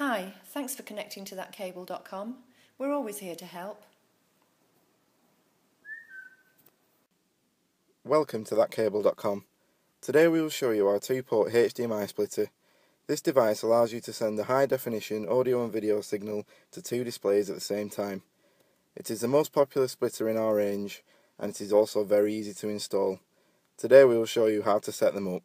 Hi, thanks for connecting to thatcable.com. We're always here to help. Welcome to thatcable.com. Today we will show you our two-port HDMI splitter. This device allows you to send a high-definition audio and video signal to two displays at the same time. It is the most popular splitter in our range and it is also very easy to install. Today we will show you how to set them up.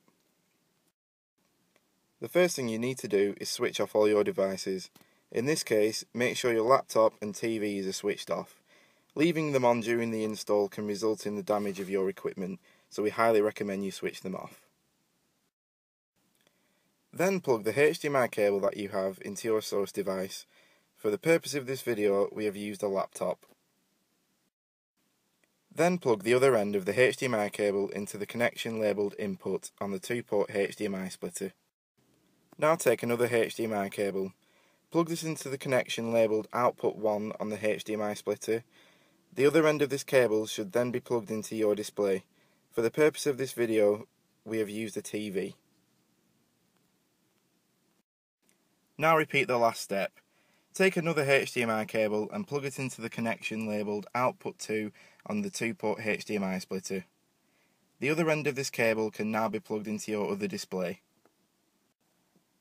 The first thing you need to do is switch off all your devices. In this case, make sure your laptop and TVs are switched off. Leaving them on during the install can result in the damage of your equipment, so we highly recommend you switch them off. Then plug the HDMI cable that you have into your source device. For the purpose of this video, we have used a laptop. Then plug the other end of the HDMI cable into the connection labelled input on the 2-port HDMI splitter. Now take another HDMI cable. Plug this into the connection labelled output 1 on the HDMI splitter. The other end of this cable should then be plugged into your display. For the purpose of this video, we have used a TV. Now repeat the last step. Take another HDMI cable and plug it into the connection labelled output 2 on the 2-port HDMI splitter. The other end of this cable can now be plugged into your other display.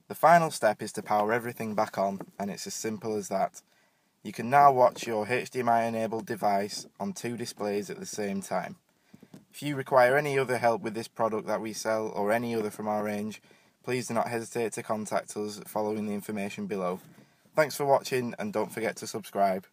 The final step is to power everything back on and it's as simple as that. You can now watch your HDMI enabled device on two displays at the same time. If you require any other help with this product that we sell or any other from our range, please do not hesitate to contact us following the information below. Thanks for watching and don't forget to subscribe.